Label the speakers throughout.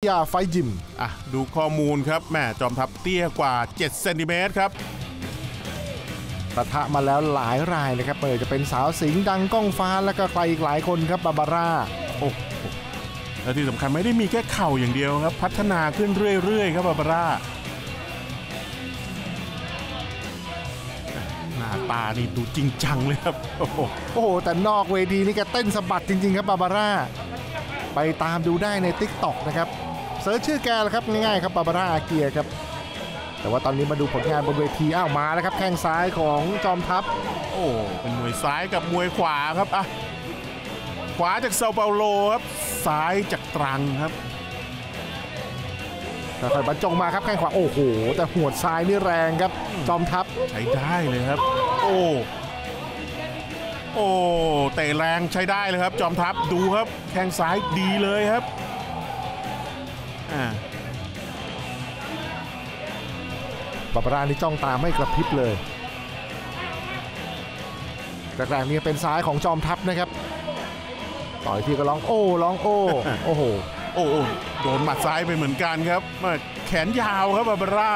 Speaker 1: ยาไฟยิม
Speaker 2: อะ ดูข้อมูลครับแม่จอมทัพเตี้ยกว่า 7 เซนติเมตรครับ
Speaker 1: ปะทะมาแล้วหลายรายเลยครับเปิดจะเป็นสาวสิงห์ดังก้องฟ้าแล้วก็ใครอีกหลายคนครับบาบาร่า
Speaker 2: โอ้โหและที่สำคัญไม่ได้มีแค่เข่าอย่างเดียวครับ พัฒนาขึ้นเรื่อย ๆ ครับบาบาร่าหน้าตานี่ดูจริงจังเลยครับ โอ้โห
Speaker 1: โอ้โหแต่นอกเวทีนี่แกเต้นสะบัดจริง ๆ ครับบาบาร่าไปตามดูได้ใน t ิ k t o k นะครับ เซิร์ชชื่อแกแล้วครับง่ายๆครับบาบาร่าอาเกียครับแต่ว่าตอนนี้มาดูผลงานบนเวทีอ้าวมาแล้วครับแข้งซ้ายของจอมทัพ
Speaker 2: โอ้เป็นมวยซ้ายกับมวยขวาครับอะขวาจากเซาเปาโลครับซ้ายจากตรังครับ
Speaker 1: ค่อยๆบรรจงมาครับแข้งขวาโอ้โห แต่หัวดซ้ายนี่แรงครับจอมทัพ
Speaker 2: ใช้ได้เลยครับ โอ้โอ้เตะแรงใช้ได้เลยครับ จอมทัพดูครับ แข้งซ้ายดีเลยครับ อ่า
Speaker 1: บาบาร่านี่จ้องตาไม่กระพริบเลยแรกๆนี่เป็นซ้ายของจอมทัพนะครับ ต่อยที่ก็ร้องโอ้ร้องโอ้โอ้โห
Speaker 2: โอ้โอ้โดนหมัดซ้ายไปเหมือนกันครับมาแขนยาวครับบาบาร่า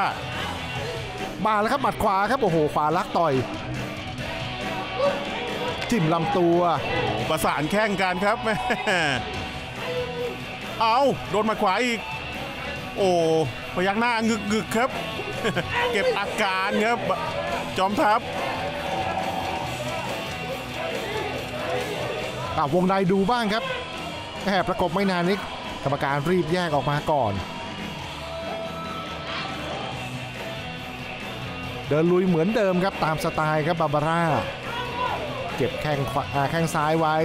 Speaker 1: มาแล้วครับหมัดขวาครับโอ้โหขวาลักต่อย จิ้มลำตัว
Speaker 2: โอ้ประสานแข้งกันครับแม่เอาโดนหมัดขวาอีก โอ้พยักหน้างึกงึกๆครับ เก็บอาการครับ จอมทัพ
Speaker 1: อะวงในดูบ้างครับแอบประกบไม่นานนี้กรรมการรีบแยกออกมาก่อน เดินลุยเหมือนเดิมครับตามสไตล์ครับบาบาร่า เก็บแข้งขวาอ่าแข้งซ้ายไว้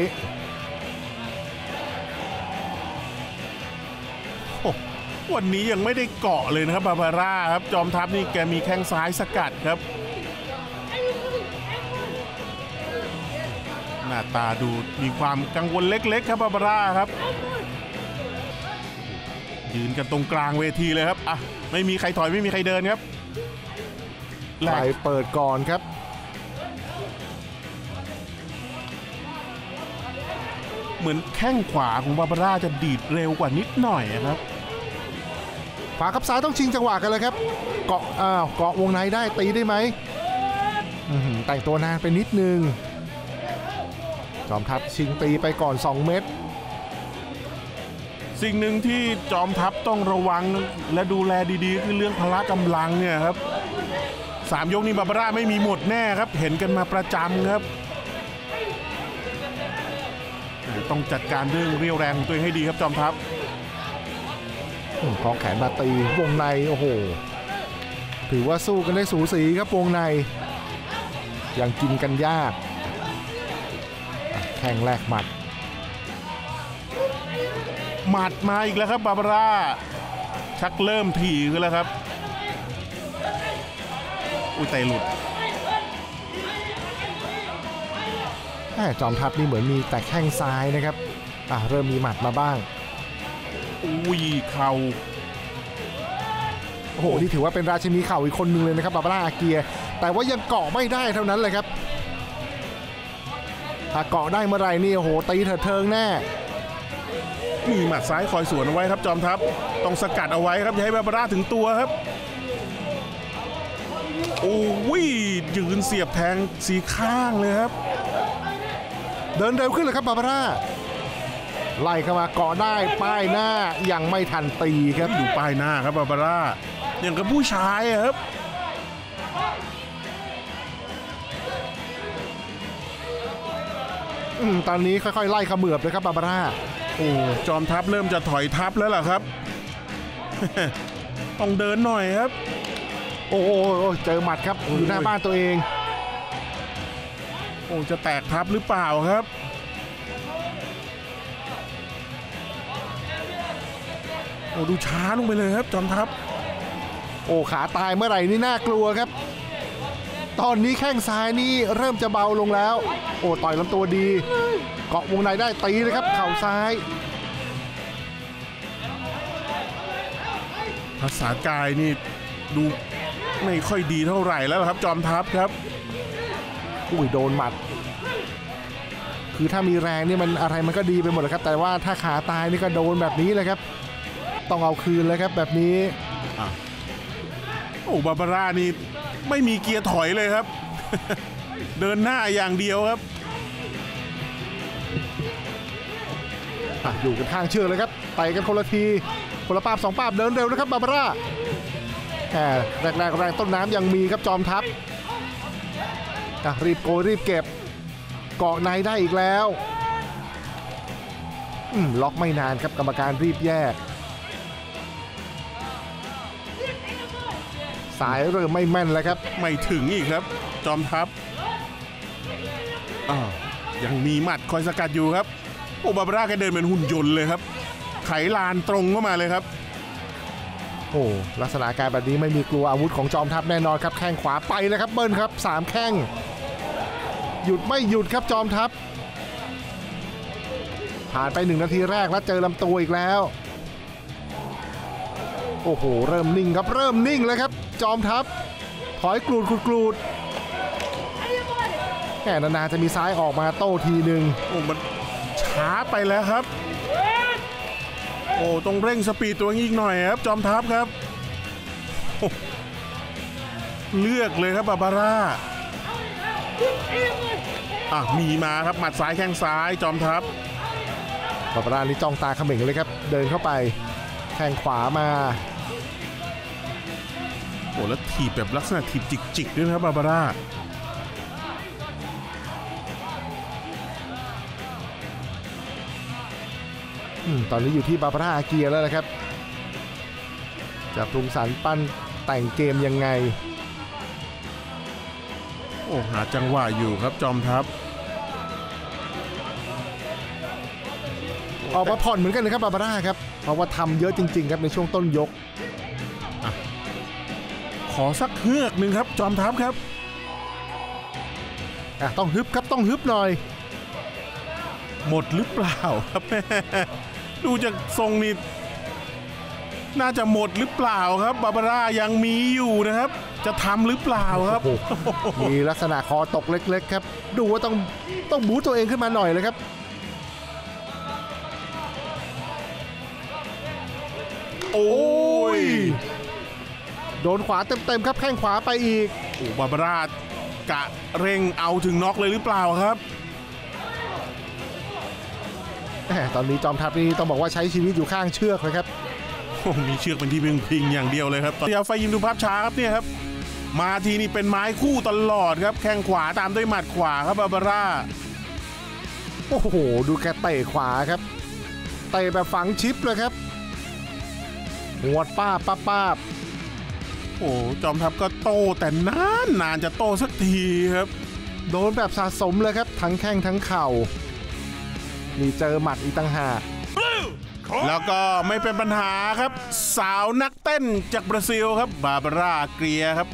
Speaker 2: วันนี้ยังไม่ได้เกาะเลยนะครับบาบาร่าครับจอมทัพนี่แกมีแข้งซ้ายสกัดครับ หน้าตาดูมีความกังวลเล็กๆ ครับบาบาร่าครับยืนกันตรงกลางเวทีเลยครับอะไม่มีใครถอยไม่มีใครเดินครับแล
Speaker 1: ไป
Speaker 2: ก
Speaker 1: เปิดก่อนครับ
Speaker 2: เหมือนแข้งขวาของบาบาร่าจะดีดเร็วกว่านิดหน่อยอะครับ
Speaker 1: ขวากับซ้ายต้องชิงจังหวะกันเลยครับ เกาะอ้าวเกาะวงในได้ตีได้ไหมแต่งตัวนานไปนิดนึง จอมทัพชิงตีไปก่อน 2 เม็ด
Speaker 2: สิ่งหนึ่งที่จอมทัพต้องระวังและดูแลดีๆ คือเรื่องพละกำลังเนี่ยครับสามยกนี้บาบาร่าไม่มีหมดแน่ครับ เห็นกันมาประจำครับต้องจัดการเรื่องเรียวแรงของตัวเองให้ดีครับจอมทัพ
Speaker 1: คล้องแขนมาตีวงในโอ้โห ถือว่าสู้กันได้สูสีครับวงใน ยังกินกันยาก แข่งแรกหมัด
Speaker 2: หมัดมาอีกแล้วครับบาบาร่า ชักเริ่มถี่ขึ้นแล้วครับ อุ้ยเตหลุด
Speaker 1: แม่จอมทัพนี่เหมือนมีแต่แข้งซ้ายนะครับอะเริ่มมีหมัดมาบ้าง
Speaker 2: อุ้ยเข่า
Speaker 1: โอ้โหนี่ถือว่าเป็นราชินีเข่าอีกคนหนึ่งเลยนะครับบาบาร่าอาเกียแต่ว่ายังเกาะไม่ได้เท่านั้นเลยครับ ถ้าเกาะได้เมื่อไหร่นี่โอ้โหตีเถิดเทิงแน่
Speaker 2: มีหมัดซ้ายคอยสวนเอาไว้ครับจอมทัพต้องสกัดเอาไว้ครับอย่าให้บาบาร่าถึงตัวครับโอ้ยยืนเสียบแทงสีข้างเลยครับ
Speaker 1: เดินเร็วขึ้นเลยครับบาบาร่า ไล่เข้ามาเกาะได้ป้ายหน้ายังไม่ทันตีครับ
Speaker 2: ดูป้ายหน้าครับบาบาร่าอย่างกับผู้ชายอะครับ
Speaker 1: อืมตอนนี้ค่อยๆไล่เขมือบเลยครับบาบาร่า
Speaker 2: โอ้จอมทัพเริ่มจะถอยทัพแล้วล่ะครับ ต้องเดินหน่อยครับ
Speaker 1: โอ้โหโอ้โหเจอหมัดครับอยู่หน้าบ้านตัวเอง
Speaker 2: โอ้จะแตกทัพหรือเปล่าครับ อ้ดูช้าลงไปเลยครับจอมทัพ
Speaker 1: โอ้ขาตายเมื่อไหร่นี่น่ากลัวครับ ตอนนี้แข้งซ้ายนี่เริ่มจะเบาลงแล้ว โอ้ต่อยลำตัวดี เกาะวงในได้ตีเลยครับ เข่าซ้าย
Speaker 2: ภาษากายนี่ดูไม่ค่อยดีเท่าไหร่แล้วครับ จอมทัพครับ
Speaker 1: อุ้ยโดนหมัด คือถ้ามีแรงนี่มันอะไรมันก็ดีไปหมดเลยครับ แต่ว่าถ้าขาตายนี่ก็โดนแบบนี้เลยครับ ต้องเอาคืนเลยครับแบบนี้
Speaker 2: โอ้บาบาร่านี่ไม่มีเกียร์ถอยเลยครับ เดินหน้าอย่างเดียวครับ
Speaker 1: อะอยู่กันข้างเชือกเลยครับไต่กันคนละทีคนละปาบสองปาบเดินเร็วนะครับบาบาร่าแหมแรกแรกแรงต้นน้ำยังมีครับจอมทัพอะรีบโกยรีบเก็บเกาะในได้อีกแล้วอืมล็อกไม่นานครับกรรมการรีบแยก สายเริ่มไม่แม่นแล้วครับ
Speaker 2: ไม่ถึงอีกครับ จอมทัพอ้าวยังมีหมัดคอยสกัดอยู่ครับ โอ้บาบาร่าแกเดินเป็นหุ่นยนต์เลยครับ ไขลานตรงเข้ามาเลยครับ
Speaker 1: โอ้ลักษณะการแบบนี้ไม่มีกลัวอาวุธของจอมทัพแน่นอนครับ แข้งขวาไปเลยครับเบิ้ลครับสามแข้ง หยุดไม่หยุดครับจอมทัพ ผ่านไปหนึ่งนาทีแรกแล้วเจอลำตัวอีกแล้ว โอ้โห เริ่มนิ่งครับ เริ่มนิ่งแล้วครับ จอมทัพ ถอยกรูดกรูดกรูดแค่นานๆจะมีซ้ายออกมาโต้ทีหนึ่ง
Speaker 2: โอ้มันช้าไปแล้วครับ โอ้ต้องเร่งสปีดตัวเองอีกหน่อยครับ จอมทัพครับโอ้เลือกเลยครับบาบาร่าอะมีมาครับหมัดซ้ายแข้งซ้ายจอมทัพ
Speaker 1: บาบาร่านี่จ้องตาเขม็งเลยครับ เดินเข้าไป แข้งขวามา
Speaker 2: โอ้แล้วถีบแบบลักษณะถีบจิกๆด้วยนะครับบาบาร่า
Speaker 1: อืมตอนนี้อยู่ที่บาบาร่าอาเกียแล้วนะครับ จะปรุงสรรค์ปั้นแต่งเกมยังไง
Speaker 2: โอ้หาจังหวะอยู่ครับจอมทัพ
Speaker 1: ออกมาผ่อนเหมือนกันเลยครับบาบาร่าครับเพ ราะว่าทำเยอะจริง ๆ ครับในช่วงต้นยก
Speaker 2: ขอสักเฮือกหนึ่งครับ จอมทัพครับ
Speaker 1: อะต้องฮึบครับต้องฮึบหน่อย
Speaker 2: หมดหรือเปล่าครับ ดูจากทรงนี่น่าจะหมดหรือเปล่าครับบาบาร่ายังมีอยู่นะครับ จะทำหรือเปล่าครับ
Speaker 1: โอ้โหมีลักษณะคอตกเล็ก ๆ ครับ ดูว่าต้องต้องบูตตัวเองขึ้นมาหน่อยเลยครับ
Speaker 2: อ้ย
Speaker 1: โดนขวาเต็มๆครับแข้งขวาไปอีก
Speaker 2: โอ้บาบาร่ากะเร่งเอาถึงน็อกเลยหรือเปล่าครับ
Speaker 1: แหมตอนนี้จอมทัพนี่ต้องบอกว่าใช้ชีวิตอยู่ข้างเชือกเลยครับ
Speaker 2: โอ้มีเชือกเป็นที่พึ่งพิงอย่างเดียวเลยครับตอนยาไฟยินดูภาพช้าครับเนี่ยครับ มาทีนี่เป็นไม้คู่ตลอดครับ แข้งขวาตามด้วยหมัดขวาครับบาบาร่า
Speaker 1: โอ้โห ดูแกเตะขวาครับ เตะแบบฝังชิปเลยครับ หัวดป้าบป้าบป้าบ
Speaker 2: โอ้จอมทัพก็โตแต่นานนานจะโตสักทีครับ
Speaker 1: โดนแบบสะสมเลยครับ ทั้งแข้งทั้งเข่ามีเจอหมัดอีกต่างหาก
Speaker 2: แล้วก็ไม่เป็นปัญหาครับ สาวนักเต้นจากบราซิลครับ บาบาร่าเกรียครับ